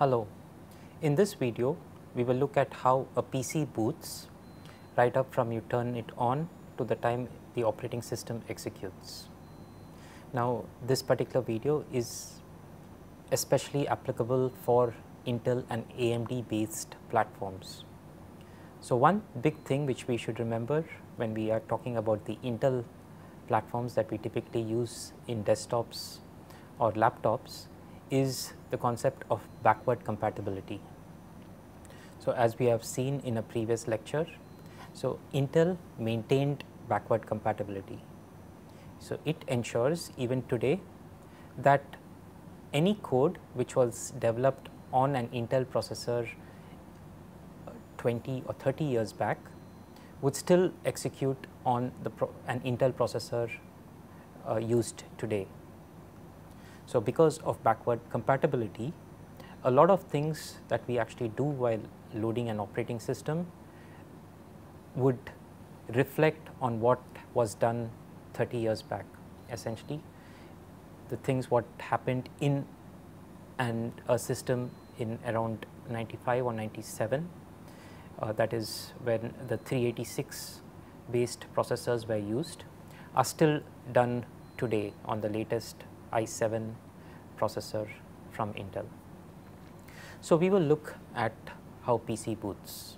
Hello. In this video, we will look at how a PC boots right up from you turn it on to the time the operating system executes. Now, this particular video is especially applicable for Intel and AMD based platforms. So, one big thing which we should remember when we are talking about the Intel platforms that we typically use in desktops or laptops is the concept of backward compatibility. So, as we have seen in a previous lecture, so Intel maintained backward compatibility. So, it ensures even today that any code which was developed on an Intel processor uh, 20 or 30 years back would still execute on the an Intel processor uh, used today. So, because of backward compatibility, a lot of things that we actually do while loading an operating system would reflect on what was done 30 years back essentially. The things what happened in and a system in around 95 or 97 uh, that is when the 386 based processors were used are still done today on the latest i7 processor from Intel. So, we will look at how PC boots.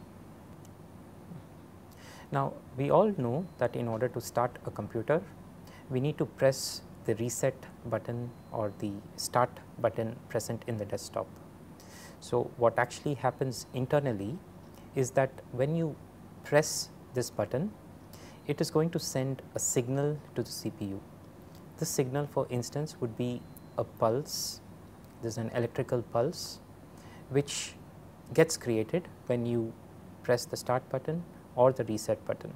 Now, we all know that in order to start a computer, we need to press the reset button or the start button present in the desktop. So, what actually happens internally is that when you press this button, it is going to send a signal to the CPU. This signal for instance would be a pulse, there is an electrical pulse which gets created when you press the start button or the reset button.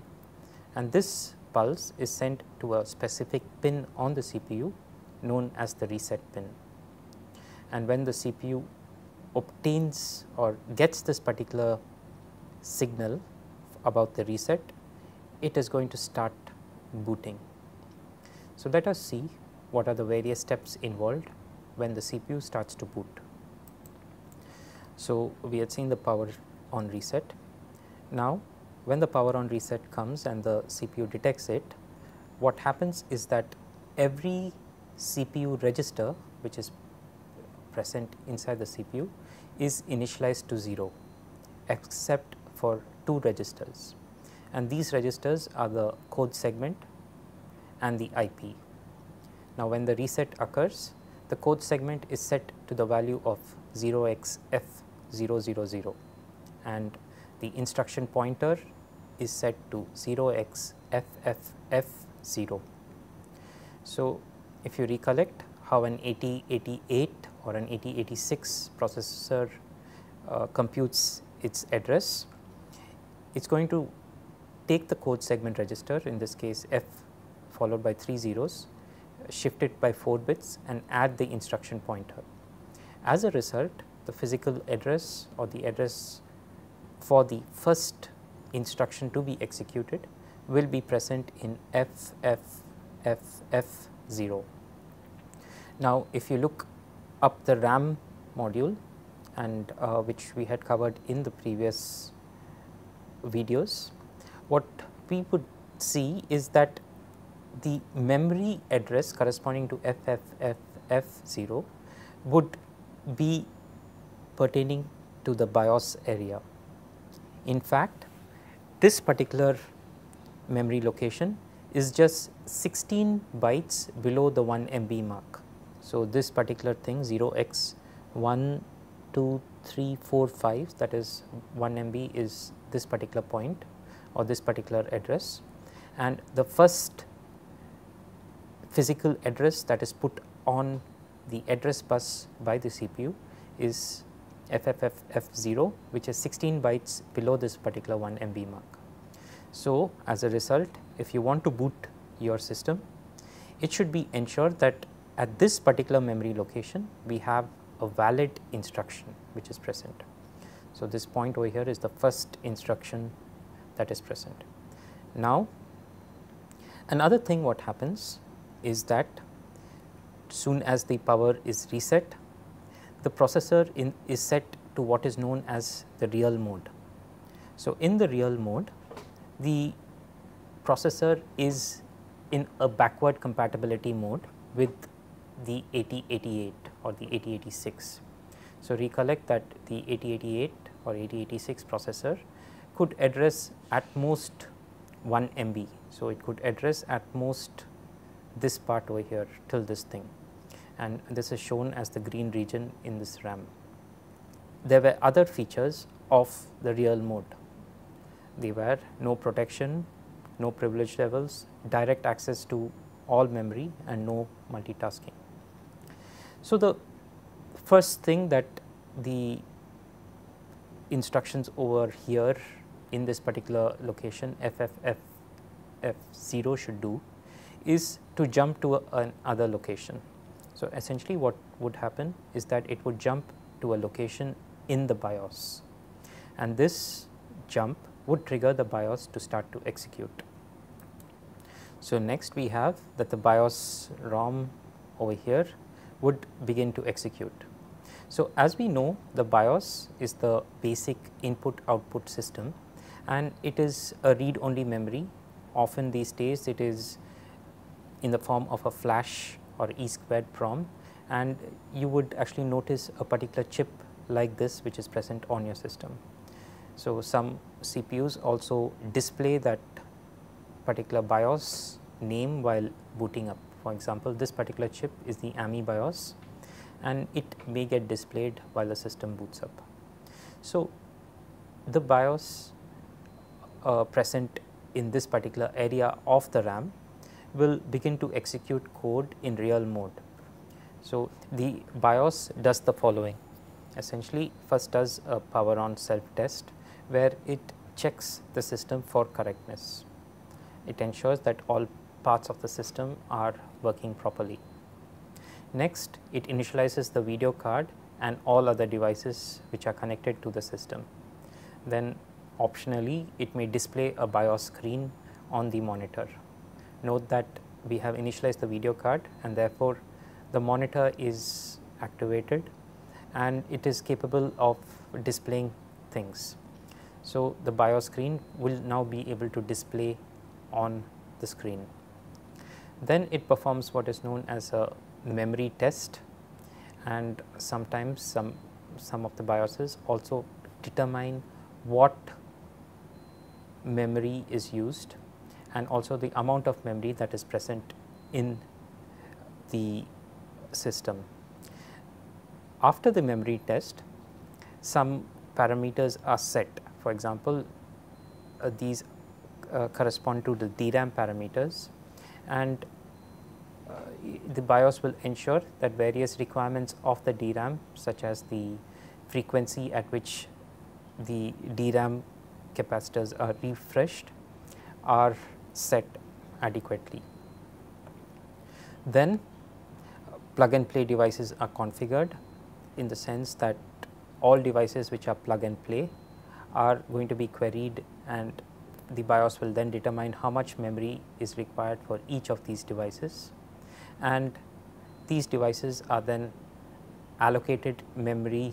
And this pulse is sent to a specific pin on the CPU known as the reset pin. And when the CPU obtains or gets this particular signal about the reset, it is going to start booting. So, let us see what are the various steps involved when the CPU starts to boot. So, we had seen the power on reset. Now, when the power on reset comes and the CPU detects it, what happens is that every CPU register which is present inside the CPU is initialized to 0 except for two registers and these registers are the code segment and the IP. Now, when the reset occurs, the code segment is set to the value of 0xF000 and the instruction pointer is set to 0xFFF0. So, if you recollect how an 8088 or an 8086 processor uh, computes its address, it is going to take the code segment register in this case F followed by 3 zeros shift it by 4 bits and add the instruction pointer. As a result the physical address or the address for the first instruction to be executed will be present in FFFF0. Now, if you look up the RAM module and uh, which we had covered in the previous videos, what we would see is that the memory address corresponding to FFFF0 would be pertaining to the BIOS area. In fact, this particular memory location is just 16 bytes below the 1 MB mark. So, this particular thing 0x 1, 2, 3, 4, 5 that is 1 MB is this particular point or this particular address and the first physical address that is put on the address bus by the CPU is FFFF0 which is 16 bytes below this particular 1 MB mark. So, as a result if you want to boot your system it should be ensured that at this particular memory location we have a valid instruction which is present. So, this point over here is the first instruction that is present. Now, another thing what happens is that soon as the power is reset the processor in, is set to what is known as the real mode. So, in the real mode the processor is in a backward compatibility mode with the 8088 or the 8086. So, recollect that the 8088 or 8086 processor could address at most 1 MB. So, it could address at most this part over here till this thing and this is shown as the green region in this RAM. There were other features of the real mode. They were no protection, no privilege levels, direct access to all memory and no multitasking. So, the first thing that the instructions over here in this particular location FFFF0 should do is to jump to another location. So, essentially what would happen is that it would jump to a location in the BIOS and this jump would trigger the BIOS to start to execute. So, next we have that the BIOS ROM over here would begin to execute. So, as we know the BIOS is the basic input output system and it is a read only memory often these days it is in the form of a flash or E squared PROM and you would actually notice a particular chip like this which is present on your system. So, some CPUs also display that particular BIOS name while booting up. For example, this particular chip is the AMI BIOS and it may get displayed while the system boots up. So, the BIOS uh, present in this particular area of the RAM will begin to execute code in real mode. So, the BIOS does the following essentially first does a power on self test where it checks the system for correctness. It ensures that all parts of the system are working properly. Next, it initializes the video card and all other devices which are connected to the system. Then optionally, it may display a BIOS screen on the monitor. Note that we have initialized the video card and therefore, the monitor is activated and it is capable of displaying things. So, the BIOS screen will now be able to display on the screen. Then it performs what is known as a memory test and sometimes some, some of the BIOSes also determine what memory is used and also the amount of memory that is present in the system. After the memory test, some parameters are set. For example, uh, these uh, correspond to the DRAM parameters and uh, the BIOS will ensure that various requirements of the DRAM such as the frequency at which the DRAM capacitors are refreshed are set adequately. Then plug and play devices are configured in the sense that all devices which are plug and play are going to be queried and the BIOS will then determine how much memory is required for each of these devices and these devices are then allocated memory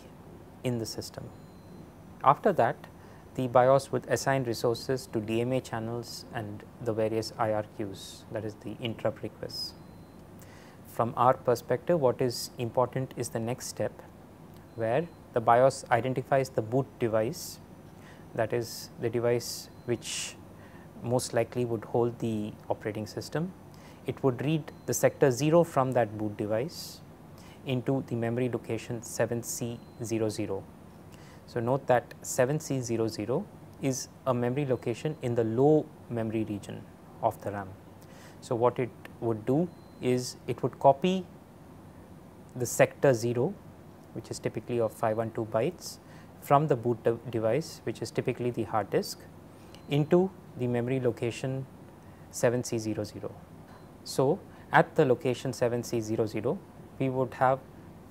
in the system. After that the BIOS would assign resources to DMA channels and the various IRQs that is the interrupt requests. From our perspective what is important is the next step where the BIOS identifies the boot device that is the device which most likely would hold the operating system. It would read the sector 0 from that boot device into the memory location 7C00. So, note that 7C00 is a memory location in the low memory region of the RAM. So, what it would do is it would copy the sector 0 which is typically of 512 bytes from the boot de device which is typically the hard disk into the memory location 7C00. So, at the location 7C00 we would have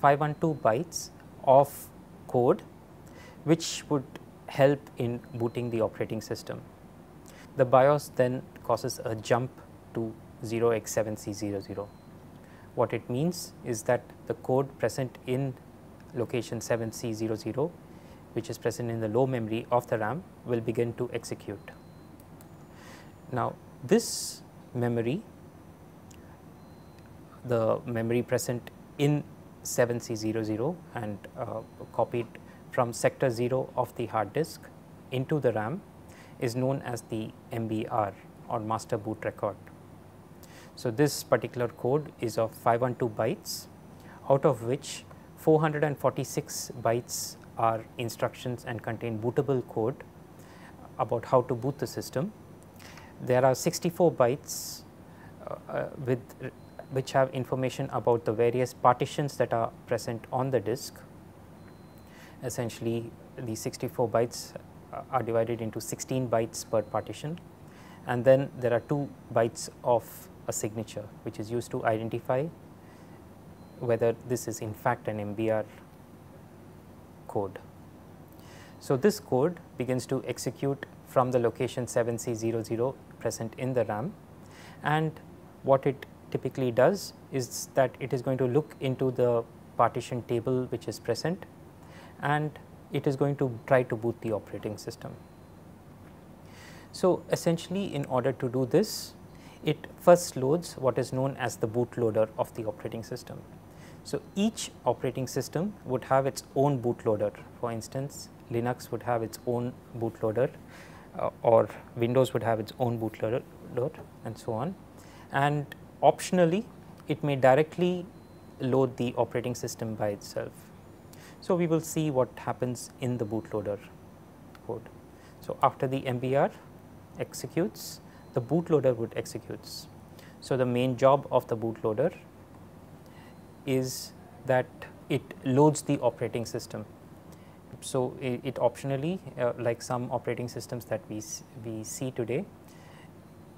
512 bytes of code which would help in booting the operating system. The BIOS then causes a jump to 0x7C00. What it means is that the code present in location 7C00 which is present in the low memory of the RAM will begin to execute. Now, this memory, the memory present in 7C00 and uh, copied from sector 0 of the hard disk into the RAM is known as the MBR or master boot record. So, this particular code is of 512 bytes out of which 446 bytes are instructions and contain bootable code about how to boot the system. There are 64 bytes uh, with which have information about the various partitions that are present on the disk. Essentially the 64 bytes uh, are divided into 16 bytes per partition. And then there are 2 bytes of a signature which is used to identify whether this is in fact an MBR code. So, this code begins to execute from the location 7C00 present in the RAM. And what it typically does is that it is going to look into the partition table which is present and it is going to try to boot the operating system. So, essentially in order to do this it first loads what is known as the bootloader of the operating system. So, each operating system would have its own bootloader. For instance, Linux would have its own bootloader uh, or Windows would have its own bootloader and so on. And optionally, it may directly load the operating system by itself. So, we will see what happens in the bootloader code. So, after the MBR executes, the bootloader would executes. So, the main job of the bootloader is that it loads the operating system. So, it, it optionally uh, like some operating systems that we, we see today,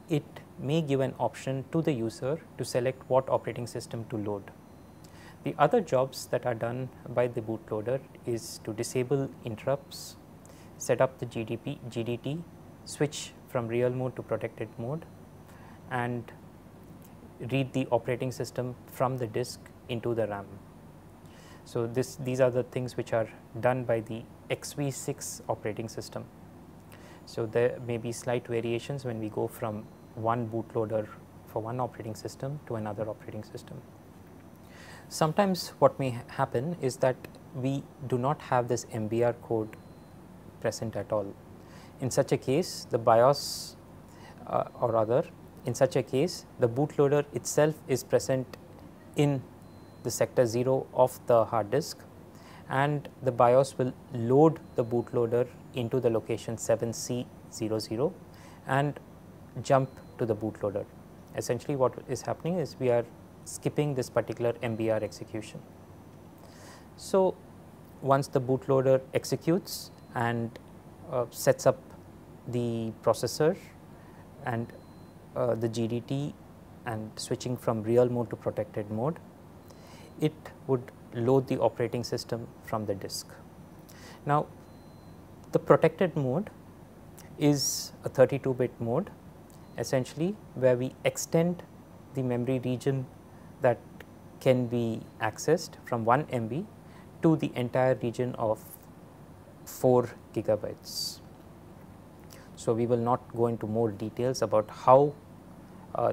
it may give an option to the user to select what operating system to load. The other jobs that are done by the bootloader is to disable interrupts, set up the GDP, GDT, switch from real mode to protected mode and read the operating system from the disk into the RAM. So, this these are the things which are done by the XV6 operating system. So, there may be slight variations when we go from one bootloader for one operating system to another operating system. Sometimes what may happen is that we do not have this MBR code present at all. In such a case the BIOS uh, or rather in such a case the bootloader itself is present in the sector 0 of the hard disk and the BIOS will load the bootloader into the location 7C00 and jump to the bootloader. Essentially what is happening is we are skipping this particular MBR execution. So, once the bootloader executes and uh, sets up the processor and uh, the GDT and switching from real mode to protected mode, it would load the operating system from the disk. Now, the protected mode is a 32 bit mode essentially where we extend the memory region that can be accessed from 1 MB to the entire region of 4 gigabytes. So, we will not go into more details about how uh,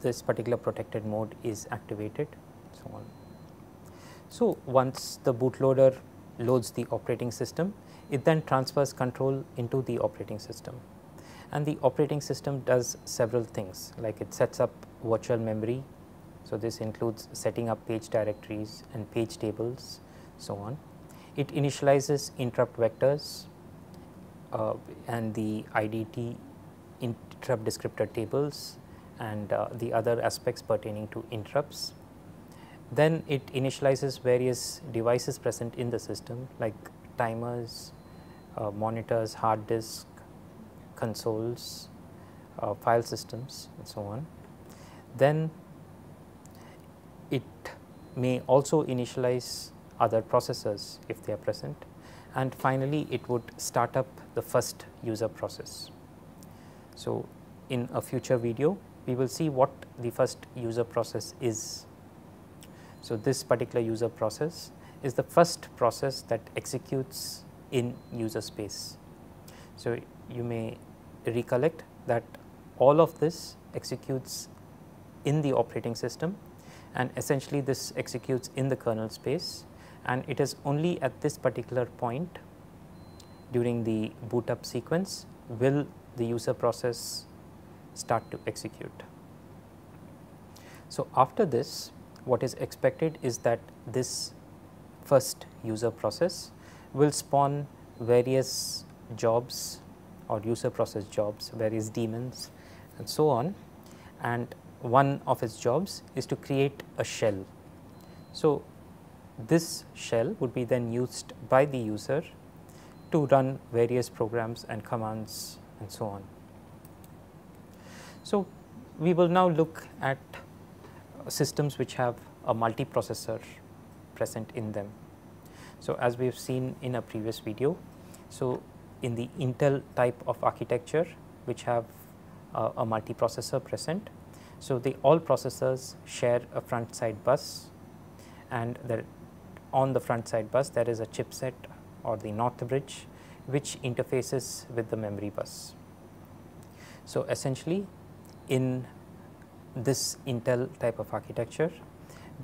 this particular protected mode is activated so on. So, once the bootloader loads the operating system, it then transfers control into the operating system and the operating system does several things like it sets up virtual memory. So, this includes setting up page directories and page tables so on. It initializes interrupt vectors uh, and the IDT interrupt descriptor tables and uh, the other aspects pertaining to interrupts then it initializes various devices present in the system like timers, uh, monitors, hard disk, consoles, uh, file systems and so on. Then it may also initialize other processors if they are present and finally it would start up the first user process. So, in a future video we will see what the first user process is so, this particular user process is the first process that executes in user space. So, you may recollect that all of this executes in the operating system and essentially this executes in the kernel space and it is only at this particular point during the boot up sequence will the user process start to execute. So, after this what is expected is that this first user process will spawn various jobs or user process jobs, various daemons and so on and one of its jobs is to create a shell. So, this shell would be then used by the user to run various programs and commands and so on. So, we will now look at systems which have a multiprocessor present in them. So, as we have seen in a previous video, so in the Intel type of architecture which have uh, a multiprocessor present. So, the all processors share a front side bus and on the front side bus there is a chipset or the north bridge which interfaces with the memory bus. So, essentially in this Intel type of architecture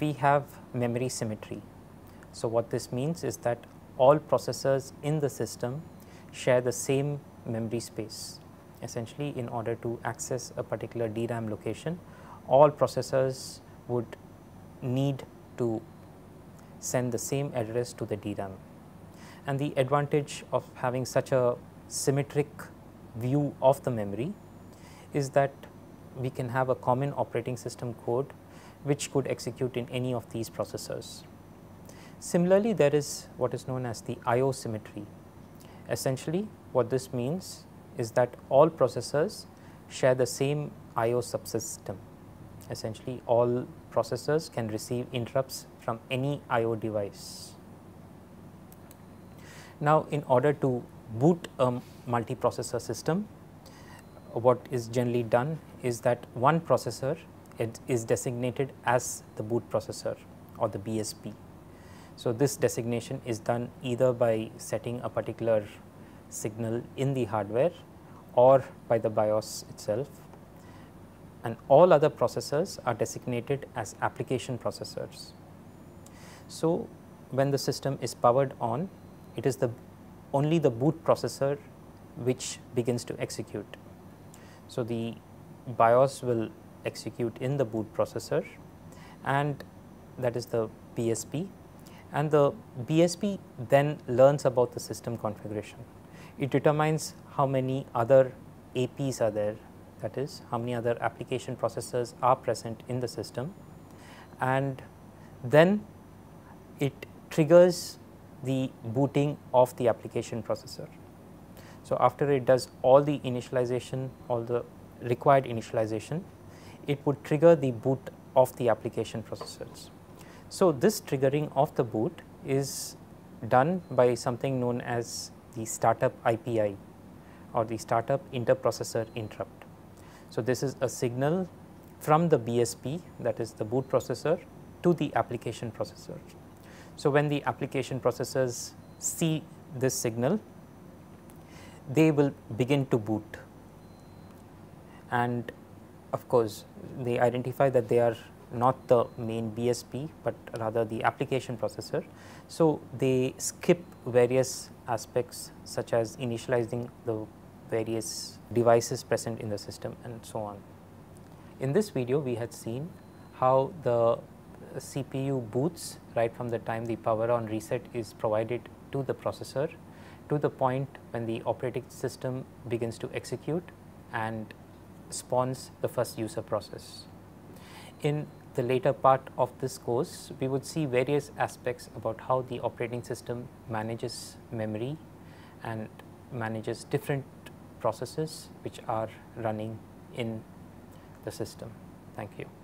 we have memory symmetry. So, what this means is that all processors in the system share the same memory space essentially in order to access a particular DRAM location all processors would need to send the same address to the DRAM. And the advantage of having such a symmetric view of the memory is that we can have a common operating system code which could execute in any of these processors. Similarly, there is what is known as the IO symmetry Essentially what this means is that all processors share the same IO subsystem. Essentially all processors can receive interrupts from any IO device. Now in order to boot a multiprocessor system, what is generally done is that one processor is designated as the boot processor or the BSP so, this designation is done either by setting a particular signal in the hardware or by the BIOS itself and all other processors are designated as application processors. So, when the system is powered on it is the only the boot processor which begins to execute. So, the BIOS will execute in the boot processor and that is the BSP and the BSP then learns about the system configuration. It determines how many other APs are there that is how many other application processors are present in the system and then it triggers the booting of the application processor. So, after it does all the initialization all the required initialization it would trigger the boot of the application processors. So, this triggering of the boot is done by something known as the startup IPI or the startup interprocessor interrupt. So, this is a signal from the BSP that is the boot processor to the application processor. So, when the application processors see this signal, they will begin to boot and of course, they identify that they are not the main BSP, but rather the application processor. So, they skip various aspects such as initializing the various devices present in the system and so on. In this video, we had seen how the CPU boots right from the time the power on reset is provided to the processor to the point when the operating system begins to execute and spawns the first user process. In the later part of this course, we would see various aspects about how the operating system manages memory and manages different processes which are running in the system. Thank you.